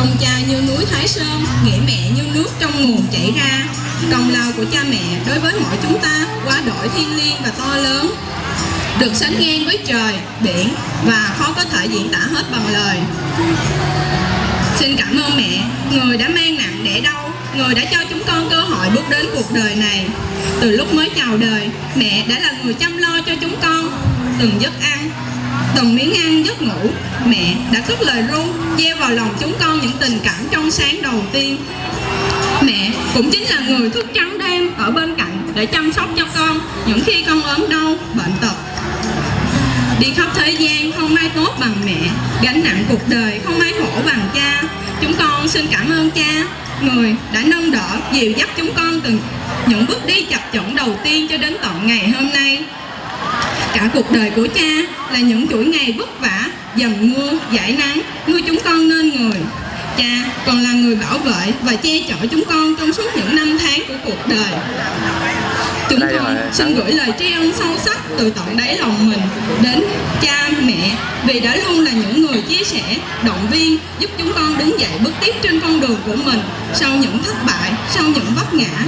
Công cha như núi Thái Sơn, nghĩa mẹ như nước trong nguồn chảy ra. Công lao của cha mẹ đối với mỗi chúng ta quá đổi thiên liêng và to lớn. Được sánh ngang với trời, biển và khó có thể diễn tả hết bằng lời. Xin cảm ơn mẹ, người đã mang nặng đẻ đau, người đã cho chúng con cơ hội bước đến cuộc đời này. Từ lúc mới chào đời, mẹ đã là người chăm lo cho chúng con, từng giấc ăn, từng miếng ăn giấc ngủ, mẹ đã cất lời ru gieo vào lòng chúng con những tình cảm trong sáng đầu tiên. Mẹ cũng chính là người thức trắng đêm ở bên cạnh để chăm sóc cho con những khi con ốm đau, bệnh tật. Đi khắp thế gian không ai tốt bằng mẹ, gánh nặng cuộc đời không ai khổ bằng cha. Chúng con xin cảm ơn cha, người đã nâng đỡ, dìu dắt chúng con từng những bước đi chập chững đầu tiên cho đến tận ngày hôm nay. Cả cuộc đời của cha là những chuỗi ngày vất vả, dầm mưa, giải nắng, nuôi chúng con nên người. Cha còn là người bảo vệ và che chở chúng con trong suốt những năm tháng của cuộc đời. Chúng Đây con rồi, xin gửi lời tri ân sâu sắc từ tận đáy lòng mình đến cha mẹ vì đã luôn là những người chia sẻ, động viên giúp chúng con đứng dậy bước tiếp trên con đường của mình sau những thất bại, sau những vấp ngã.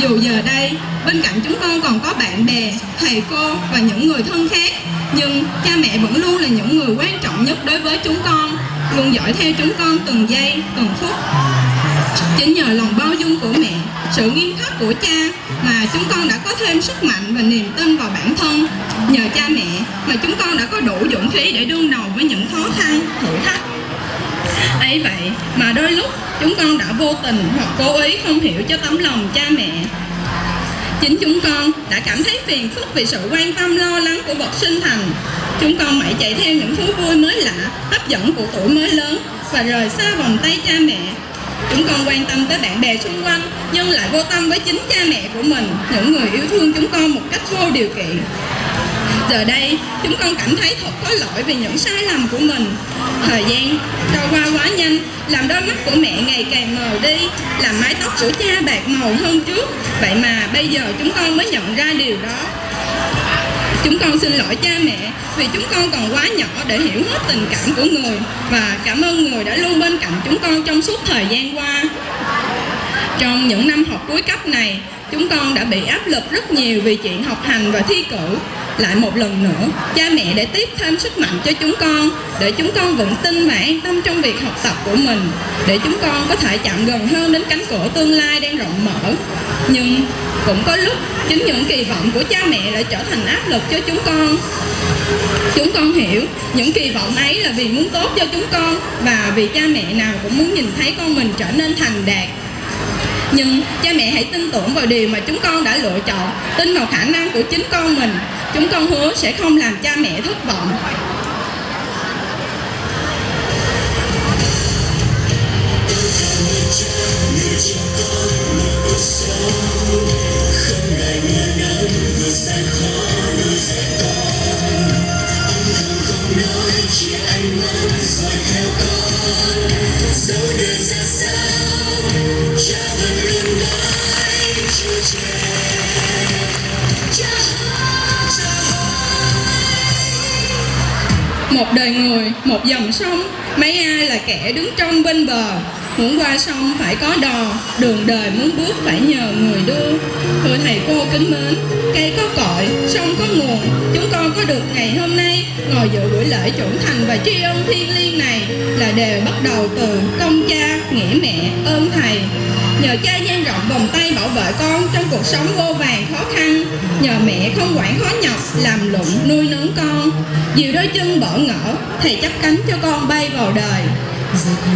Dù giờ đây bên cạnh chúng con còn có bạn bè, thầy cô và những người thân khác nhưng cha mẹ vẫn luôn là những người quan trọng nhất đối với chúng con luôn dõi theo chúng con từng giây, từng phút Chính nhờ lòng bao dung của mẹ, sự nghiêm khắc của cha mà chúng con đã có thêm sức mạnh và niềm tin vào bản thân. Nhờ cha mẹ mà chúng con đã có đủ dũng khí để đương đầu với những khó khăn, thử thách. ấy vậy mà đôi lúc chúng con đã vô tình hoặc cố ý không hiểu cho tấm lòng cha mẹ. Chính chúng con đã cảm thấy phiền phức vì sự quan tâm lo lắng của bậc sinh thành. Chúng con mãi chạy theo những thú vui mới lạ, hấp dẫn của tuổi mới lớn và rời xa vòng tay cha mẹ Chúng con quan tâm tới bạn bè xung quanh nhưng lại vô tâm với chính cha mẹ của mình, những người yêu thương chúng con một cách vô điều kiện. Giờ đây, chúng con cảm thấy thật có lỗi vì những sai lầm của mình. Thời gian trôi qua quá nhanh, làm đôi mắt của mẹ ngày càng mờ đi, làm mái tóc của cha bạc màu hơn trước. Vậy mà bây giờ chúng con mới nhận ra điều đó. Chúng con xin lỗi cha mẹ vì chúng con còn quá nhỏ để hiểu hết tình cảm của người và cảm ơn người đã luôn bên cạnh chúng con trong suốt thời gian qua. Trong những năm học cuối cấp này, chúng con đã bị áp lực rất nhiều vì chuyện học hành và thi cử. Lại một lần nữa, cha mẹ để tiếp thêm sức mạnh cho chúng con để chúng con vững tin và an tâm trong việc học tập của mình để chúng con có thể chạm gần hơn đến cánh cửa tương lai đang rộng mở. Nhưng cũng có lúc chính những kỳ vọng của cha mẹ lại trở thành áp lực cho chúng con Chúng con hiểu những kỳ vọng ấy là vì muốn tốt cho chúng con và vì cha mẹ nào cũng muốn nhìn thấy con mình trở nên thành đạt. Nhưng cha mẹ hãy tin tưởng vào điều mà chúng con đã lựa chọn, tin vào khả năng của chính con mình. Chúng con hứa sẽ không làm cha mẹ thất vọng. words like hell gone. So good. Một đời người, một dòng sông, mấy ai là kẻ đứng trong bên bờ. Muốn qua sông phải có đò, đường đời muốn bước phải nhờ người đưa. Thưa thầy cô kính mến, cây có cội, sông có nguồn, chúng con có được ngày hôm nay ngồi dự buổi lễ trưởng thành và tri ân thiêng liêng này là đều bắt đầu từ công cha, nghĩa mẹ, ơn thầy. Nhờ cha dang rộng vòng tay bảo vệ con trong cuộc sống vô vàng khó khăn Nhờ mẹ không quản khó nhọc, làm lụng, nuôi nấng con. Dìu đôi chân bỡ ngỡ, thầy chấp cánh cho con bay vào đời.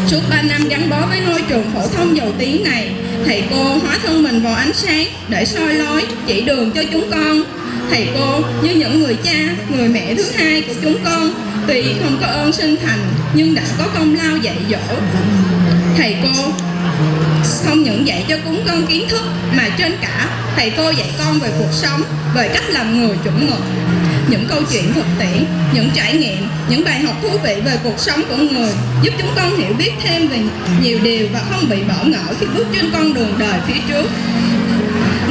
Suốt 3 năm gắn bó với ngôi trường phổ thông dầu tiếng này Thầy cô hóa thân mình vào ánh sáng để soi lối, chỉ đường cho chúng con. Thầy cô như những người cha, người mẹ thứ hai của chúng con Tuy không có ơn sinh thành nhưng đã có công lao dạy dỗ. Thầy cô không những dạy cho chúng con kiến thức mà trên cả thầy cô dạy con về cuộc sống, về cách làm người chuẩn mực. Những câu chuyện thực tiễn, những trải nghiệm, những bài học thú vị về cuộc sống của người giúp chúng con hiểu biết thêm về nhiều điều và không bị bỡ ngỡ khi bước trên con đường đời phía trước.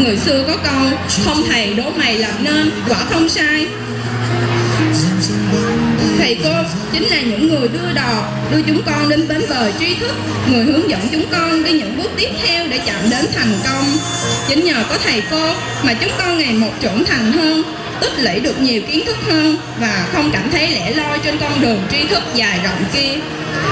Người xưa có câu, không thầy đố mày làm nên, quả không sai chính là những người đưa đò, đưa chúng con đến bến bờ tri thức, người hướng dẫn chúng con đi những bước tiếp theo để chạm đến thành công. Chính nhờ có thầy cô mà chúng con ngày một trưởng thành hơn, tích lũy được nhiều kiến thức hơn và không cảm thấy lẻ loi trên con đường tri thức dài rộng kia.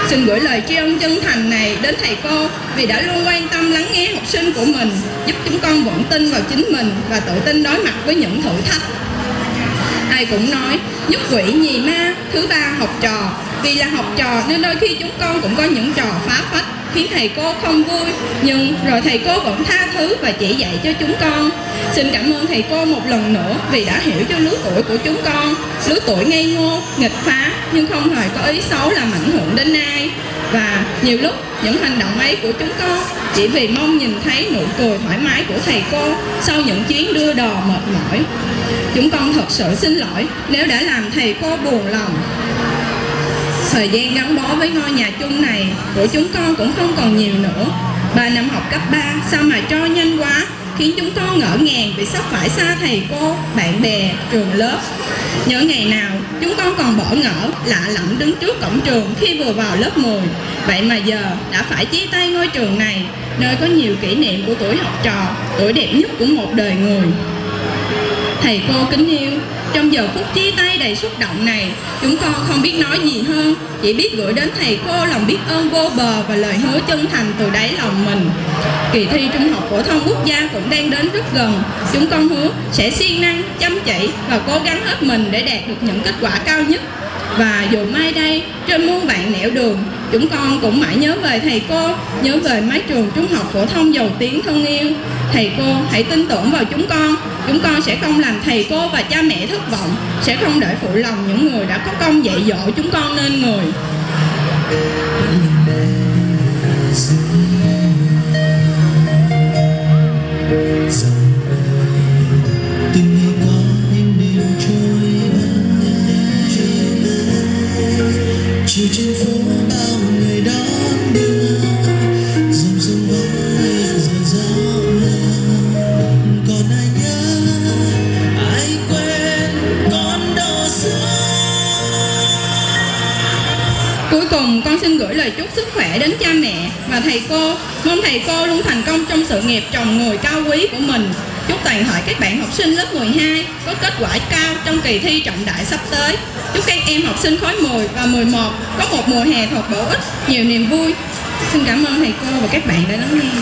Xin gửi lời tri ân chân thành này đến thầy cô vì đã luôn quan tâm lắng nghe học sinh của mình, giúp chúng con vững tin vào chính mình và tự tin đối mặt với những thử thách. Ai cũng nói nhất quỷ nhì ma, thứ ba học trò. Vì là học trò nên đôi khi chúng con cũng có những trò phá phách khiến thầy cô không vui. Nhưng rồi thầy cô vẫn tha thứ và chỉ dạy cho chúng con. Xin cảm ơn thầy cô một lần nữa vì đã hiểu cho lứa tuổi của chúng con. Lứa tuổi ngây ngô nghịch phá nhưng không hề có ý xấu làm ảnh hưởng đến ai và nhiều lúc, những hành động ấy của chúng con chỉ vì mong nhìn thấy nụ cười thoải mái của thầy cô sau những chuyến đưa đò mệt mỏi. Chúng con thật sự xin lỗi nếu đã làm thầy cô buồn lòng. Thời gian gắn bó với ngôi nhà chung này của chúng con cũng không còn nhiều nữa. Ba năm học cấp 3 sao mà cho nhanh quá? Khiến chúng con ngỡ ngàng vì sắp phải xa thầy cô, bạn bè, trường lớp. Nhớ ngày nào chúng con còn bỏ ngỡ, lạ lẫm đứng trước cổng trường khi vừa vào lớp 10. Vậy mà giờ đã phải chia tay ngôi trường này, nơi có nhiều kỷ niệm của tuổi học trò, tuổi đẹp nhất của một đời người. Thầy cô kính yêu, trong giờ phút chia tay đầy xúc động này, chúng con không biết nói gì hơn, chỉ biết gửi đến thầy cô lòng biết ơn vô bờ và lời hứa chân thành từ đáy lòng mình. Kỳ thi Trung học phổ thông quốc gia cũng đang đến rất gần. Chúng con hứa sẽ siêng năng, chăm chỉ và cố gắng hết mình để đạt được những kết quả cao nhất. Và dù mai đây, trên muôn vạn nẻo đường, chúng con cũng mãi nhớ về thầy cô, nhớ về mái trường trung học phổ thông giàu tiếng thân yêu. Thầy cô hãy tin tưởng vào chúng con, chúng con sẽ không làm thầy cô và cha mẹ thất vọng, sẽ không để phụ lòng những người đã có công dạy dỗ chúng con nên người. dòng đời trên phố bao người đón đưa, dòng sông giờ gió còn ai nhớ, ai quên con xưa Cuối cùng con xin gửi lời chúc sức khỏe đến cha mẹ và thầy cô. Mong thầy cô luôn thành công trong sự nghiệp trồng người cao quý của mình. Chúc toàn thể các bạn học sinh lớp 12 có kết quả cao trong kỳ thi trọng đại sắp tới. Chúc các em học sinh khối 10 và 11 có một mùa hè thật bổ ích, nhiều niềm vui. Xin cảm ơn thầy cô và các bạn đã lắng nghe.